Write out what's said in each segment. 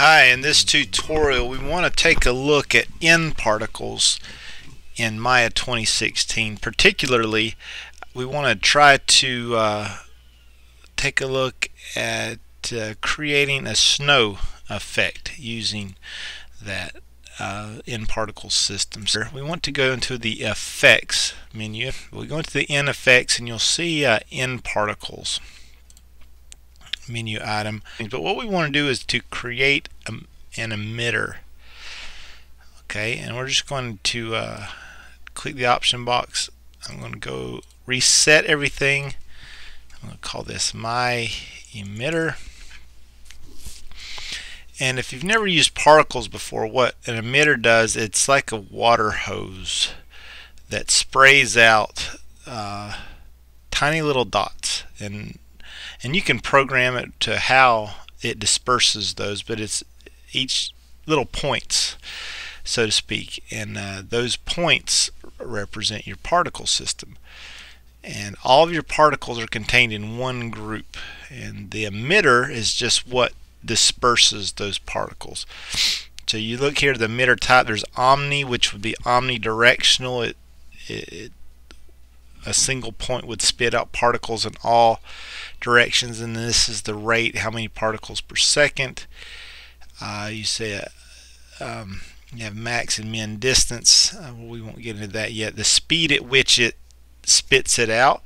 Hi, in this tutorial we want to take a look at nParticles in Maya 2016. Particularly, we want to try to uh, take a look at uh, creating a snow effect using that uh, nParticle system. So we want to go into the effects menu. We go into the N effects and you'll see uh, nParticles menu item. But what we want to do is to create a, an emitter. Okay, and we're just going to uh, click the option box. I'm going to go reset everything. I'm going to call this my emitter. And if you've never used particles before, what an emitter does, it's like a water hose that sprays out uh, tiny little dots. And and you can program it to how it disperses those but it's each little points so to speak. And uh, those points represent your particle system. And all of your particles are contained in one group. And the emitter is just what disperses those particles. So you look here the emitter type there's omni which would be omnidirectional. It, it a single point would spit out particles in all directions and this is the rate how many particles per second. Uh, you say um, you have max and min distance. Uh, we won't get into that yet. The speed at which it spits it out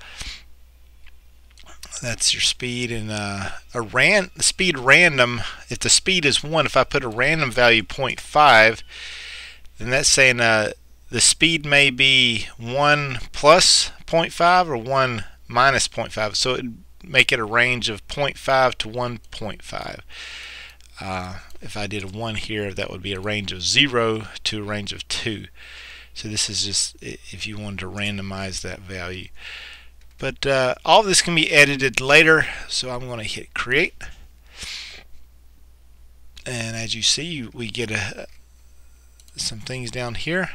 that's your speed and uh, a ran the speed random if the speed is 1 if I put a random value 0.5 then that's saying uh, the speed may be 1 plus 0.5 or 1 minus 0.5 so it would make it a range of 0.5 to 1.5. Uh, if I did a 1 here, that would be a range of 0 to a range of 2. So this is just if you wanted to randomize that value. But uh, all this can be edited later, so I'm going to hit create. And as you see, we get a, some things down here.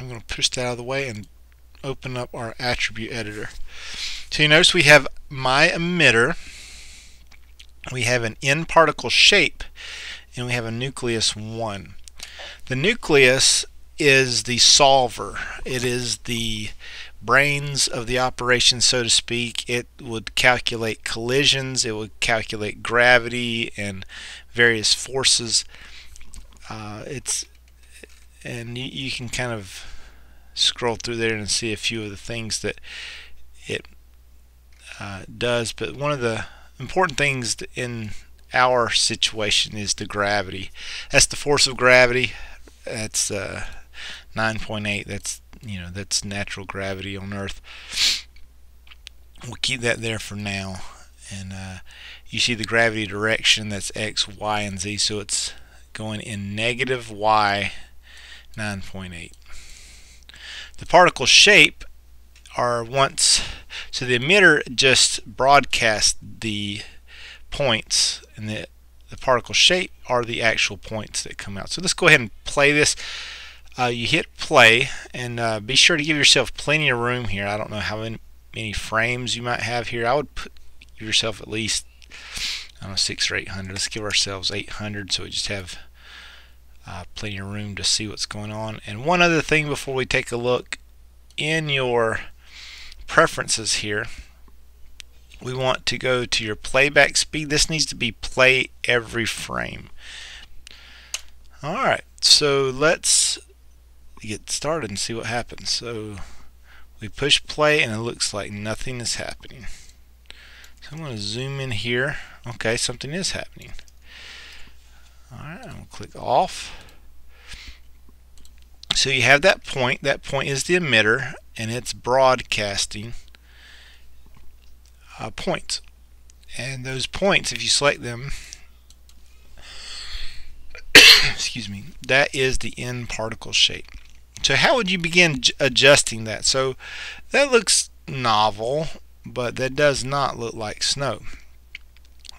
I'm going to push that out of the way and open up our attribute editor. So you notice we have my emitter, we have an N particle shape, and we have a nucleus 1. The nucleus is the solver. It is the brains of the operation, so to speak. It would calculate collisions, it would calculate gravity and various forces. Uh, it's and you, you can kind of scroll through there and see a few of the things that it uh, does. But one of the important things in our situation is the gravity. That's the force of gravity. That's uh, 9.8. That's you know that's natural gravity on Earth. We'll keep that there for now. And uh, you see the gravity direction. That's x, y, and z. So it's going in negative y 9.8. The particle shape are once, so the emitter just broadcasts the points and the, the particle shape are the actual points that come out. So let's go ahead and play this. Uh, you hit play and uh, be sure to give yourself plenty of room here. I don't know how many, many frames you might have here. I would put, yourself at least I don't know, six or eight hundred. Let's give ourselves 800 so we just have uh, plenty of room to see what's going on. And one other thing before we take a look in your preferences here, we want to go to your playback speed. This needs to be play every frame. Alright, so let's get started and see what happens. So we push play and it looks like nothing is happening. So I'm going to zoom in here. Okay, something is happening. Alright, I'm going to click off. So you have that point. That point is the emitter, and it's broadcasting uh, points. And those points, if you select them, excuse me, that is the N particle shape. So how would you begin adjusting that? So that looks novel, but that does not look like snow.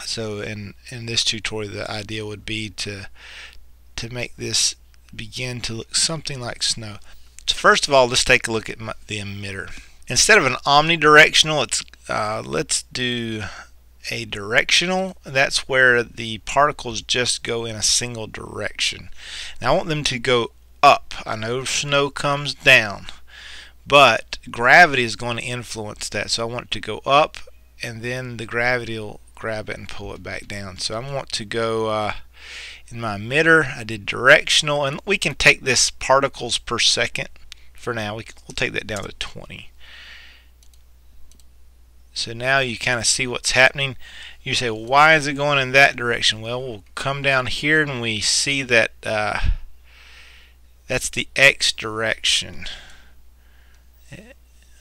So in in this tutorial, the idea would be to to make this begin to look something like snow. So first of all, let's take a look at my, the emitter. Instead of an omnidirectional, it's uh, let's do a directional. That's where the particles just go in a single direction. Now I want them to go up. I know snow comes down, but gravity is going to influence that. So I want it to go up, and then the gravity will grab it and pull it back down. So I want to go uh, in my emitter. I did directional, and we can take this particles per second for now. We, will take that down to 20. So now you kind of see what's happening. You say, well, why is it going in that direction? Well, we'll come down here and we see that uh, that's the X direction.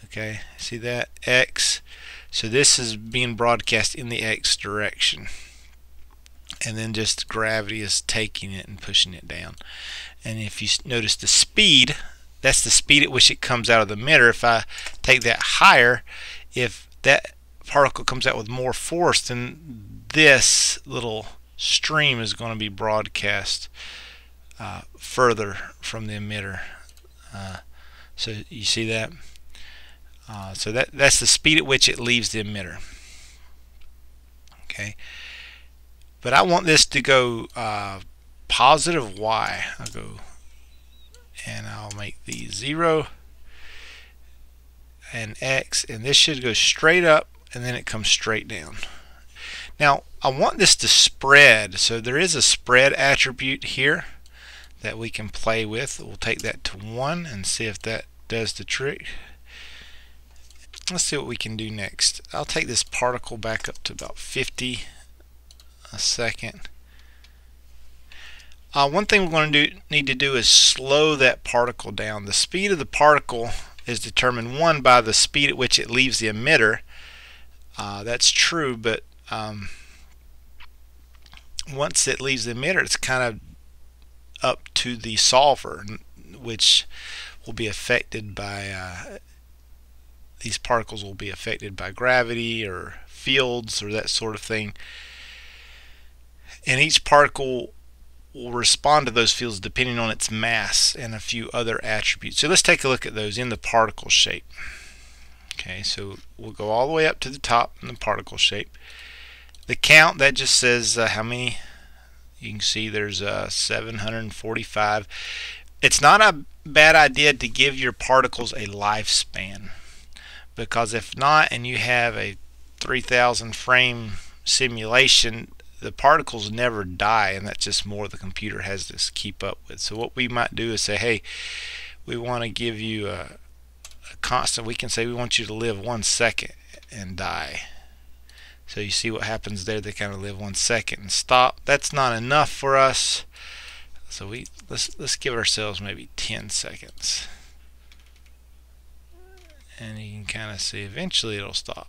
Okay, see that? X. So this is being broadcast in the X direction. And then just gravity is taking it and pushing it down. And if you notice the speed, that's the speed at which it comes out of the emitter. If I take that higher, if that particle comes out with more force, then this little stream is going to be broadcast uh, further from the emitter. Uh, so you see that? Uh, so that that's the speed at which it leaves the emitter. Okay, but I want this to go uh, positive y. I'll go and I'll make the zero and X and this should go straight up and then it comes straight down. Now I want this to spread so there is a spread attribute here that we can play with. We'll take that to 1 and see if that does the trick. Let's see what we can do next. I'll take this particle back up to about 50 a second. Uh, one thing we're going to do, need to do is slow that particle down. The speed of the particle is determined one by the speed at which it leaves the emitter. Uh, that's true, but um, once it leaves the emitter, it's kind of up to the solver, which will be affected by uh, these particles will be affected by gravity or fields or that sort of thing. And each particle will respond to those fields depending on its mass and a few other attributes. So let's take a look at those in the particle shape. Okay, so we'll go all the way up to the top in the particle shape. The count, that just says uh, how many, you can see there's uh, 745. It's not a bad idea to give your particles a lifespan because if not and you have a 3000 frame simulation the particles never die and that's just more the computer has to keep up with. So what we might do is say hey we want to give you a, a, constant we can say we want you to live one second and die. So you see what happens there they kind of live one second and stop. That's not enough for us. So we let's let's give ourselves maybe 10 seconds and you can kind of see eventually it'll stop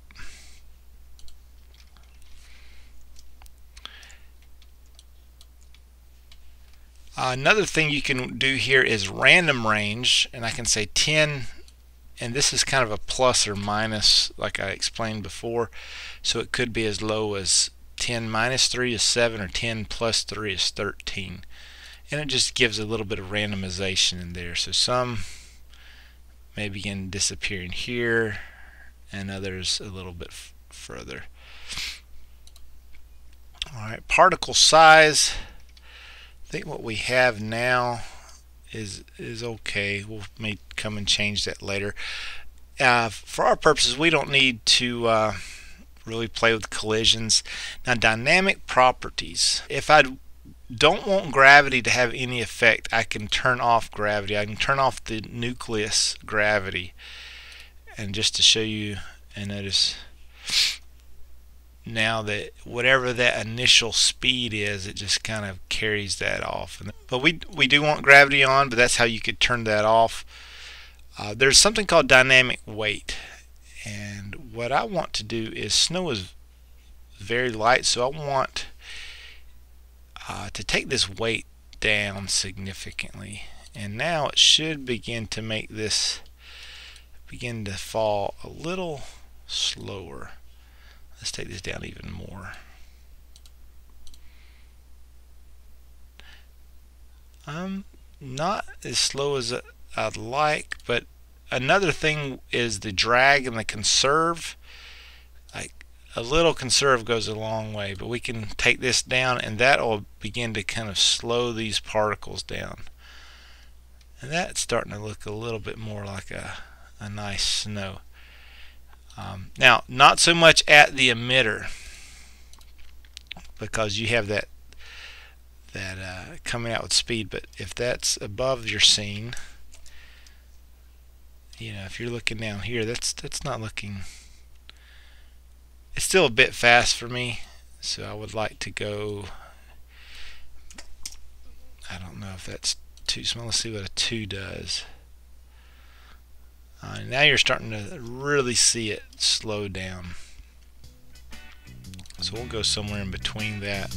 Uh, another thing you can do here is random range, and I can say 10, and this is kind of a plus or minus, like I explained before. So it could be as low as 10 minus 3 is 7, or 10 plus 3 is 13. And it just gives a little bit of randomization in there. So some may begin disappearing here, and others a little bit further. Alright, particle size. I think what we have now is is okay. We'll may come and change that later. Uh, for our purposes, we don't need to uh, really play with collisions. Now, dynamic properties. If I don't want gravity to have any effect, I can turn off gravity. I can turn off the nucleus gravity. And just to show you, and notice now that whatever that initial speed is, it just kind of carries that off. But we, we do want gravity on, but that's how you could turn that off. Uh, there's something called dynamic weight. And what I want to do is snow is very light, so I want uh, to take this weight down significantly. And now it should begin to make this begin to fall a little slower. Let's take this down even more. I'm not as slow as I'd like, but another thing is the drag and the conserve. I a little conserve goes a long way but we can take this down and that will begin to kind of slow these particles down. And that's starting to look a little bit more like a, a nice snow. Um, now not so much at the emitter because you have that that uh, coming out with speed but if that's above your scene you know if you're looking down here that's that's not looking it's still a bit fast for me so I would like to go I don't know if that's too small let's see what a 2 does. Uh, now you're starting to really see it slow down. So we'll go somewhere in between that